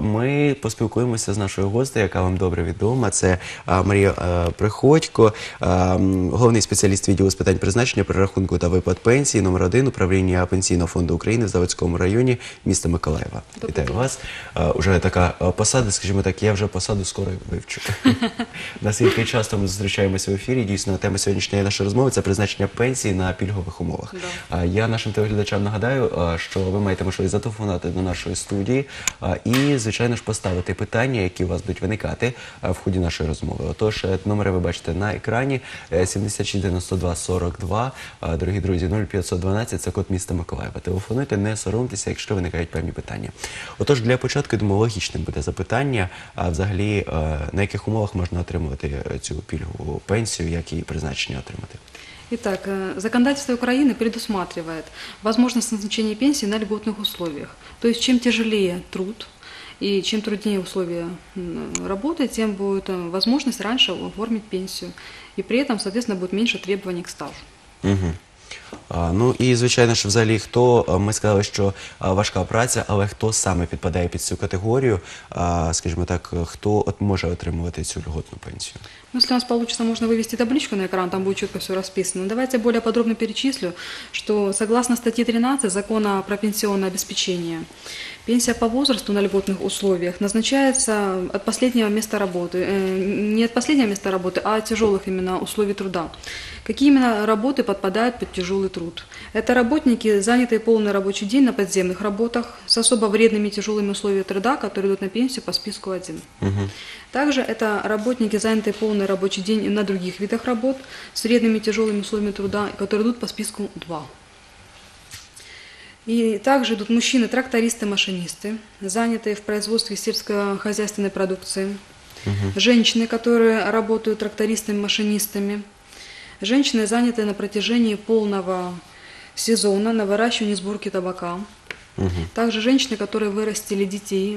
Ми поспілкуємося з нашою гостею, яка вам добре відома. Це а, Марія Приходько, а, головний спеціаліст відділу з питань призначення, перерахунку та виплат пенсії, номер один управління Пенсійного фонду України в Заводському районі міста Миколаєва. Вітаю вас. А, Уже така посада, скажімо так, я вже посаду скоро вивчу. Наскільки часто ми зустрічаємося в ефірі, дійсно тема сьогоднішньої нашої розмови це призначення пенсії на пільгових умовах. А, Я нашим телеглядачам нагадаю, що ви маєте можливість зателефонувати до нашої студії і, звичайно ж, поставити питання, які у вас будуть виникати а, в ході нашої розмови. Отож, е, номери ви бачите на екрані е, 7692 42. А, Дорогі друзі, 0512 – це код міста Миколаєва. Телефонуйте, не соромтеся, якщо виникають певні питання. Отож, для початку, я думаю, логічним буде запитання, а взагалі, е, на яких умовах можна отримувати е, цю пільгову пенсію, як її призначення отримати? Итак, э, законодательство Украины предусматривает возможность назначения пенсии на льготных условиях. То есть чем тяжелее труд и чем труднее условия работы, тем будет э, возможность раньше оформить пенсию. И при этом, соответственно, будет меньше требований к стажу. Угу. А, ну і звичайно ж, взагалі, хто а, ми сказали, що а, важка праця, але хто саме підпадає під цю категорію, а, скажімо так, хто от може отримувати цю льготну пенсію? Ну, если у нас получится, можно вывести табличку на экран, там будет четко все расписано. Давайте я более подробно перечислю, что согласно статье 13 закона про пенсионное обеспечение, пенсия по возрасту на льготных условиях назначается от последнего места работы, э, не от последнего места работы, а от тяжелых именно условий труда. Какие именно работы подпадают под тяжелый труд? Это работники, занятые полный рабочий день на подземных работах с особо вредными и тяжелыми условиями труда, которые идут на пенсию по списку 1. Также это работники, занятые полный рабочий день на других видах работ с вредными и тяжелыми условиями труда, которые идут по списку 2. И также идут мужчины, трактористы, машинисты, занятые в производстве сельскохозяйственной продукции, женщины, которые работают трактористами, машинистами, женщины, занятые на протяжении полного сезона на выращивании и сборке табака, также женщины, которые вырастили детей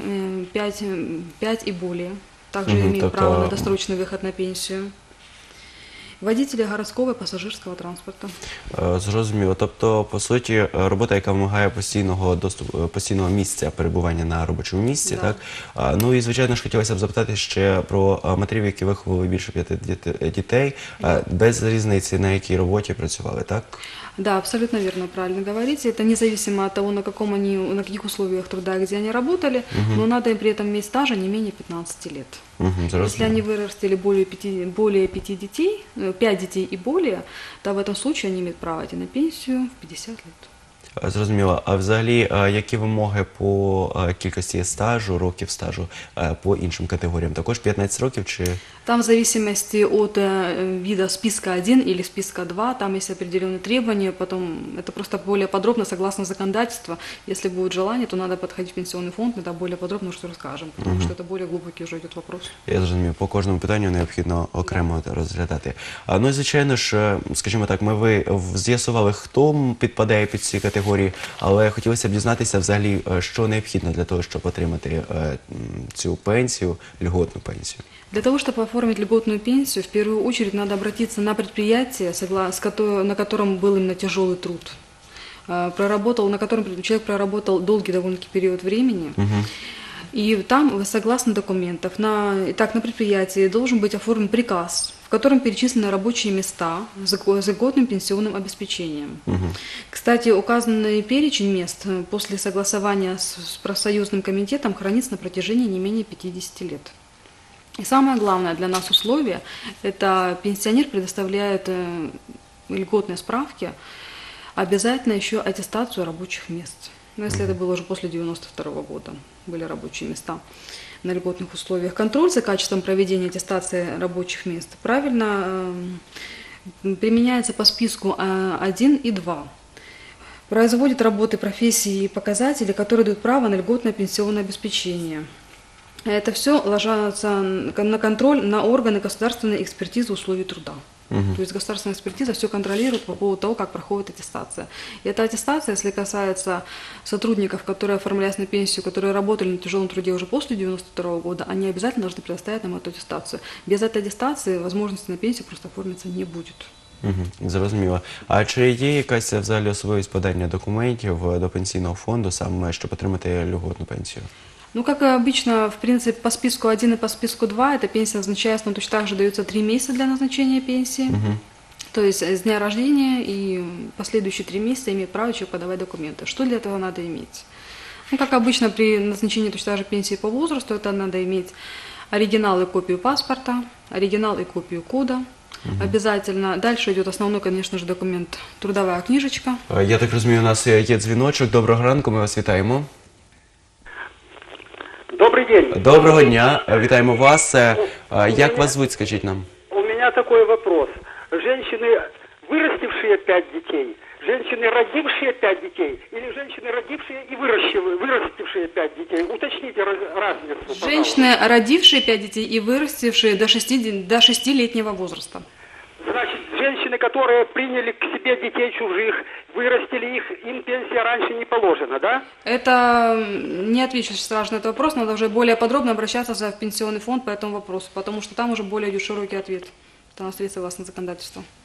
5, и более, также Мгм, имеют право а, на досрочный выход на пенсию. Водители городського і пасажирського транспорта. Е, Зрозуміло. Тобто, по суті, е, робота, яка вимагає постійного доступу е, постійного місця перебування на робочому місці, Да. так ну і звичайно ж хотілося б запитати ще про матерів, які виховували більше п'яти дітей, без різниці на якій роботі працювали, так? Да, абсолютно верно, правильно говорите. Это независимо от того, на, каком они, на каких условиях труда и где они работали, но надо им при этом иметь стажа не менее 15 лет. Угу, Если они вырастили более пяти, более пяти детей, 5 детей и более, то в этом случае они имеют право идти на пенсию в 50 лет. Е, Зрозуміло. А взагалі, е, які вимоги по е, кількості стажу, років стажу е, по іншим категоріям? Також 15 років чи Там в зависимости от э, вида списка 1 или списка 2, там есть определенные требования, потом это просто более подробно согласно законодательству. Если будет желание, то надо подходить в пенсионный фонд, мы там более подробно что расскажем, потому что это более глубокий уже идет вопрос. Я зрозумів, по кожному питанню необхідно окремо розглядати. А ну і звичайно ж, е, скажімо так, ми ви в- з'ясували, хто м підпадає під ці категорії, але хотілося б дізнатися взагалі, е, що необхідно для того, щоб отримати е, м, цю пенсію, льготну пенсію. Для того, чтобы оформить льготную пенсию, в первую очередь надо обратиться на предприятие, на котором был именно тяжелый труд. Э, Проработал, на котором человек проработал долгий довольно-таки период времени. И там, согласно документов, на, так, на предприятии должен быть оформлен приказ, в котором перечислены рабочие места с го- с льготным пенсионным обеспечением. Кстати, указанный перечень мест э, после согласования с, с профсоюзным комитетом хранится на протяжении не менее 50 лет. И самое главное для нас условие – это пенсионер предоставляет э, льготные справки, обязательно еще аттестацию рабочих мест. Но если это было уже после 92 года, были рабочие места на льготных условиях. Контроль за качеством проведения аттестации рабочих мест правильно э, применяется по списку э, 1 и 2 производит работы, профессии и показатели, которые дают право на льготное пенсионное обеспечение. Это все ложится на контроль на органы государственной экспертизы условий труда. То есть государственная экспертиза все контролирует по поводу того, как проходит аттестация. И эта аттестация, если касается сотрудников, которые оформлялись на пенсию, которые работали на тяжелом труде уже после 92 года, они обязательно должны предоставить нам эту аттестацию. Без этой аттестации возможности на пенсию просто оформиться не будет. Угу, зрозуміло. А чи є якась взагалі особливість подання документів е, до пенсійного фонду, саме щоб отримати льготну пенсію? Ну, как и обычно, в принципе, по списку 1 и по списку 2, эта пенсия назначается, но точно так же дается 3 месяца для назначения пенсии. То есть с дня рождения и последующие 3 месяца имеет право человек подавать документы. Что для этого надо иметь? Ну, как обычно, при назначении точно так же пенсии по возрасту, это надо иметь оригинал и копию паспорта, оригинал и копию кода. Обязательно. Дальше идет основной, конечно же, документ трудовая книжечка. Е, Я так розумію, у нас є є дзвіночок. Доброго ранку, ми вас вітаємо. Добрый день. Доброго дня, е, вітаємо вас. Е, е, Як вас звуть, скажіть нам? У меня такой вопрос. Женщины, вырастившие пять детей, женщины, родившие пять детей, или женщины, родившие и выращив- вырастившие пять детей? Уточните раз- разницу, пожалуйста. Женщины, родившие 5 детей и вырастившие до 6, де- до 6-летнего возраста. Значит, женщины, которые приняли к себе детей чужих, вырастили их, им пенсия раньше не положена, да? Это не отвечу сразу на этот вопрос, надо уже более подробно обращаться в пенсионный фонд по этому вопросу, потому что там уже более широкий ответ. Там стоит согласно законодательству. Е,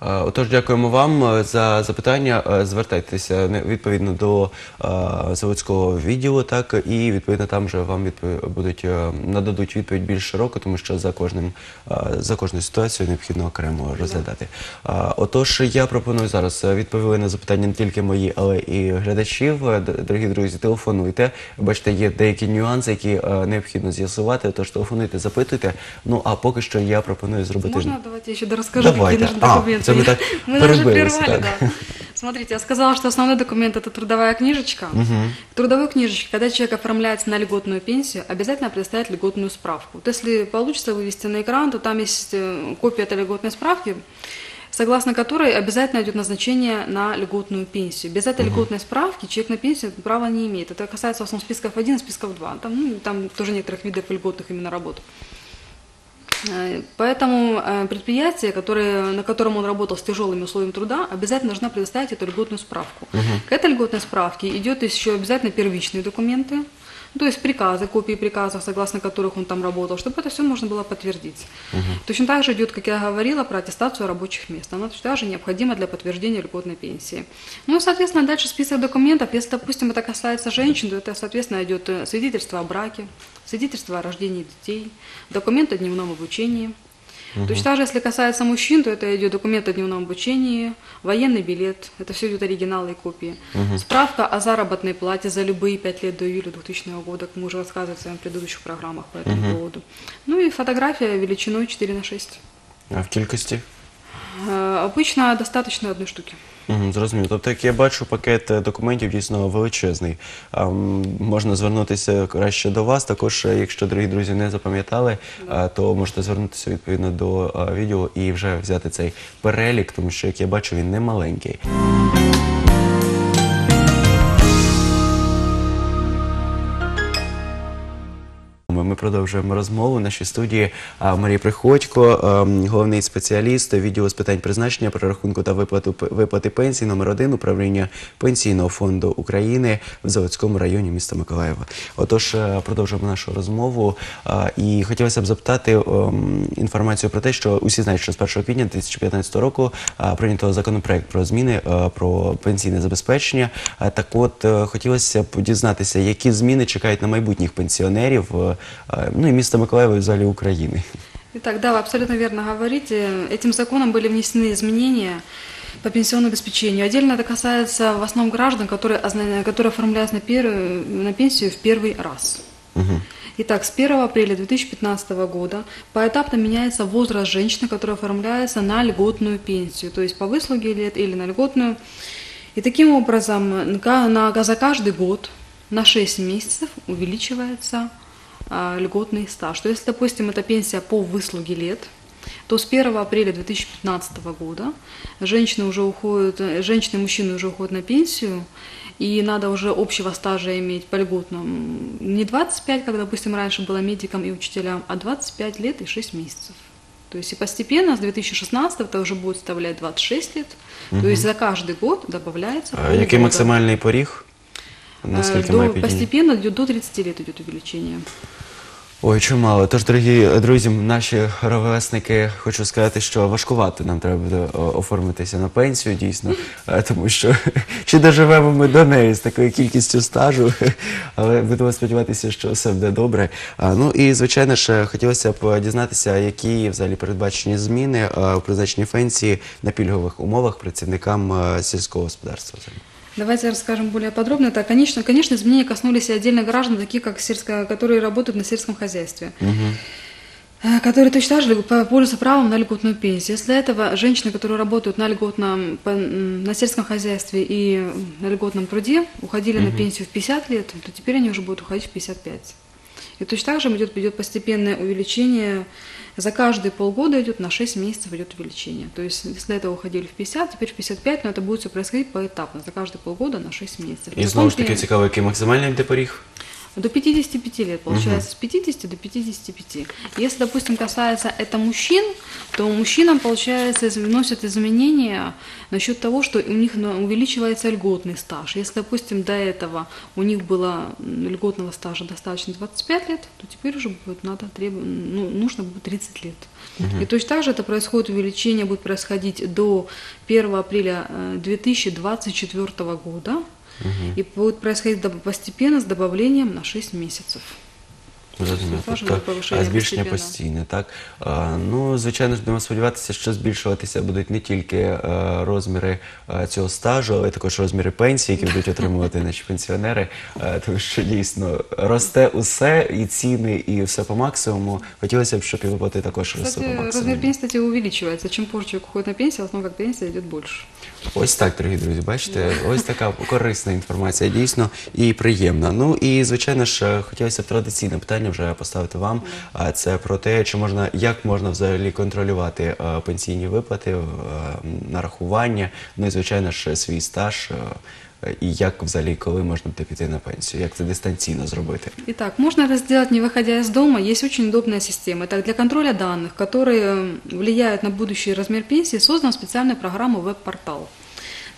Отож, дякуємо вам е, за запитання. Е, Звертайтеся відповідно до е, заводського відділу, так і відповідно там вже вам відпов- будуть е, нададуть відповідь більш широко, тому що за кожним е, за кожну ситуацію необхідно окремо розглядати. Е, Отож, я пропоную зараз е, відповіли на запитання не тільки мої, але і глядачів. Е, Дорогі друзі, телефонуйте. Бачите, є деякі нюанси, які е, необхідно з'ясувати. Тож телефонуйте, запитуйте. Ну а поки що я пропоную зробити. Можно давайте я еще расскажу, Давайте. какие это мы так даже перебились, прервали, да. Смотрите, я сказала, что основной документ это трудовая книжечка. В трудовой книжечке, когда человек оформляется на льготную пенсию, обязательно предоставить льготную справку. Вот если получится вывести на экран, то там есть э, копия этой льготной справки, согласно которой обязательно идет назначение на льготную пенсию. Без этой льготной справки человек на пенсию права не имеет. Это касается в основном списков 1 и списков 2. Там, ну, там тоже некоторых видов льготных именно работ. Поэтому э, предприятие, которое, на котором он работал с тяжелыми условиями труда, обязательно должна предоставить эту льготную справку. К этой льготной справке идет еще обязательно первичные документы, то есть приказы, копии приказов, согласно которых он там работал, чтобы это все можно было подтвердить. Точно так же идет, как я говорила, про аттестацию рабочих мест. Она точно так же необходима для подтверждения льготной пенсии. Ну и, соответственно, дальше список документов. Если, допустим, это касается женщин, то это, соответственно, идет э, свидетельство о браке, свидетельство о рождении детей, документ о дневном обучении. Точно так же, если касается мужчин, то это идет документ о дневном обучении, военный билет, это все идут оригиналы и копии. Справка о заработной плате за любые пять лет до июля 2000 года, как мы уже рассказывали в своих предыдущих программах по этому поводу. Ну и фотография величиной 4 на 6. А в кількості? Э, достатньо одної штуки. Зрозуміло. Тобто, як я бачу, пакет е, документів дійсно величезний. А, можна звернутися краще до вас. Також, е, якщо дорогі друзі не запам'ятали, то можете звернутися відповідно до відео і вже взяти цей перелік, тому що, як я бачу, він не маленький. Продовжуємо розмову. В нашій студії Марія Приходько, ем, головний спеціаліст відділу з питань призначення, перерахунку та виплату виплати пенсій номер один управління пенсійного фонду України в Заводському районі міста Миколаєва. Отож, е, продовжуємо нашу розмову. І хотілося б запитати ем, інформацію про те, що усі знають, що з 1 квітня 2015 року прийнято законопроект про зміни е, про пенсійне забезпечення. Так от е, хотілося б дізнатися, які зміни чекають на майбутніх пенсіонерів, ну і міста Миколаєва і взагалі України. Итак, да, вы абсолютно верно говорите. Этим законом были внесены изменения по пенсионному обеспечению. Отдельно это касается в основном граждан, которые, озна- которые оформляются на, пер- на пенсию в первый раз. Итак, с 1 апреля 2015 года поэтапно меняется возраст женщины, которая оформляется на льготную пенсию, то есть по выслуге лет или на льготную. И таким образом на, на- за каждый год на 6 месяцев увеличивается а, льготный стаж. То есть, допустим, это пенсия по выслуге лет, то с 1 апреля 2015 года женщины уже уходят, э, женщины и мужчины уже уходят на пенсию, и надо уже общего стажа иметь по льготному не 25, как, допустим, раньше было медикам и учителям, а 25 лет и 6 месяцев. То есть и постепенно с 2016 это уже будет составлять 26 лет. То есть за каждый год добавляется А Який максимальний поріг? Э, Наскільки до- має підійти? Постепенно до 30 лет идет увеличение. Ой, чимало. Тож, дорогі друзі, наші ровесники, хочу сказати, що важкувати нам треба буде оформитися на пенсію, дійсно, е, тому що чи доживемо ми до неї з такою кількістю стажу, але будемо сподіватися, що все буде добре. Ну і звичайно ж, хотілося б дізнатися, які взагалі передбачені зміни е, у призначенні пенсії на пільгових умовах працівникам е, сільського господарства. Давайте расскажем более подробно. Это, конечно, конечно, изменения коснулись и отдельных граждан, таких как сельско, которые работают на сельском хозяйстве. э, которые точно так же пользуются правом на льготную пенсию. Если этого женщины, которые работают на льготном, на сельском хозяйстве и на льготном труде, уходили на пенсию в 50 лет, то теперь они уже будут уходить в 55. И точно так же идет, идет постепенное увеличение. За каждые полгода идет на 6 месяцев идет увеличение. То есть, если до этого уходили в 50, теперь в 55, но это будет все происходить поэтапно. За каждые полгода на 6 месяцев. І В знову ж закон таки при- цікаво, який максимальний буде поріг? До 55 лет, получается, с 50 до 55. Если, допустим, касается это мужчин, то мужчинам, получается, вносят изменения насчет того, что у них увеличивается льготный стаж. Если, допустим, до этого у них было льготного стажа достаточно 25 лет, то теперь уже будет надо требу- ну, нужно будет 30 лет. И точно так же это происходит, увеличение будет происходить до 1 апреля э, 2024 года. И будет происходить постепенно с добавлением на 6 месяцев. Зрозуміло. Тобто а, збільшення постійне, так? А, ну, звичайно ж, будемо сподіватися, що збільшуватися будуть не тільки е, розміри е, цього стажу, але також розміри пенсії, які будуть отримувати наші пенсіонери. Е, тому що дійсно росте усе, і ціни, і все по максимуму. Хотілося б, щоб і виплати також росли Кстати, по максимуму. пенсии, кстати, увеличивается. Чем позже человек уходит на пенсию, в основном как пенсия идет больше. Ось так, дорогі друзі, бачите, ось така корисна інформація, дійсно і приємна. Ну і звичайно ж, хотілося б традиційне питання вже поставити вам. А це про те, чи можна як можна взагалі контролювати е, пенсійні виплати, е, нарахування, ну і звичайно ж свій стаж. е, І як взагалі, коли можна буде піти на пенсію, як це дистанційно зробити? Итак, можно это сделать не выходя из дома. Есть очень удобная система. Так, для контроля данных, которые м, влияют на будущий размер пенсии, создана специальная программа веб-портал,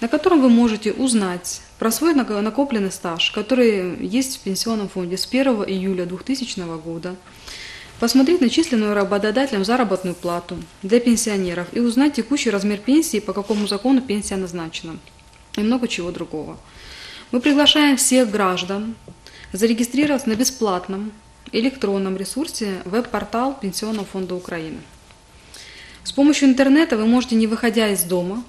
На котором вы можете узнать про свой нако- накопленный стаж, который есть в пенсионном фонде с 1 июля 2000 года, посмотреть начисленную работодателем заработную плату для пенсионеров и узнать текущий размер пенсии, по какому закону пенсия назначена и много чего другого. Мы приглашаем всех граждан зарегистрироваться на бесплатном электронном ресурсе веб-портал Пенсионного фонда Украины. С помощью интернета вы можете, не выходя из дома,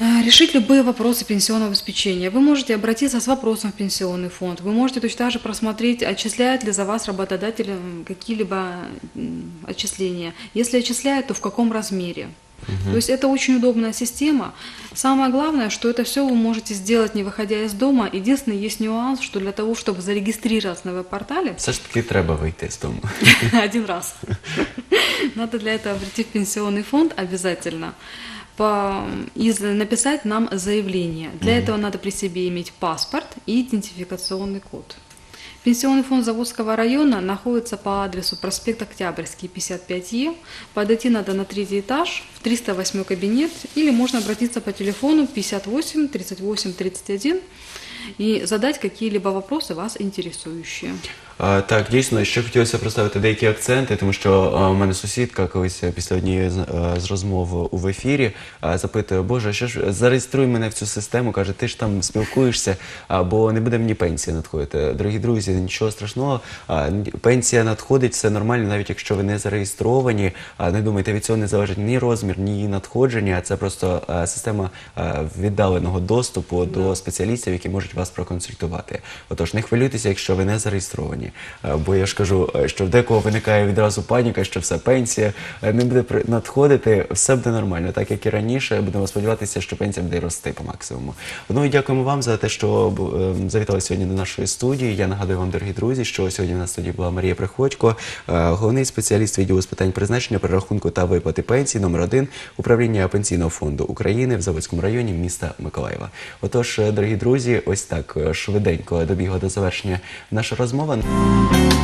решить любые вопросы пенсионного обеспечения. Вы можете обратиться с вопросом в пенсионный фонд. Вы можете точно так же просмотреть, отчисляет ли за вас работодатель какие-либо отчисления. Если отчисляет, то в каком размере. То есть это очень удобная система. Самое главное, что это все вы можете сделать, не выходя из дома. Единственный есть нюанс, что для того, чтобы зарегистрироваться на веб-портале, Все ж таки треба вийти з дому. один раз. Надо для этого прийти в пенсионный фонд обязательно. По, и за- написать нам заявление. Для этого надо при себе иметь паспорт и идентификационный код. Пенсионный фонд Заводского района находится по адресу проспект Октябрьский, 55Е. Подойти надо на третий этаж, в 308 кабинет, или можно обратиться по телефону 58 38 31 и задать какие-либо вопросы вас интересующие. Так, дійсно, ще хотілося проставити деякі акценти, тому що у мене сусідка колись після однієї з, е, з розмов у ефірі запитує, Боже, що ж зареєструй мене в цю систему, каже, ти ж там спілкуєшся, а, бо не буде мені пенсія надходити. Дорогі друзі, нічого страшного, а, пенсія надходить, все нормально, навіть якщо ви не зареєстровані. А, Не думайте, від цього не залежить ні розмір, ні її надходження. Це просто а, система а, віддаленого доступу до спеціалістів, які можуть вас проконсультувати. Отож, не хвилюйтеся, якщо ви не зареєстровані. Е, Бо я ж кажу, е, що в декого виникає відразу паніка, що все пенсія е, не буде надходити, все буде нормально, так як і раніше. Будемо сподіватися, що пенсія буде рости по максимуму. Ну і дякуємо вам за те, що е, завітали сьогодні до нашої студії. Я нагадую вам, дорогі друзі, що сьогодні в нас студії була Марія Приходько, головний спеціаліст відділу з питань призначення, перерахунку та виплати пенсій номер один управління пенсійного фонду України в Заводському районі міста Миколаєва. Отож, дорогі друзі, ось так швиденько добігла до завершення наша розмова. Bye.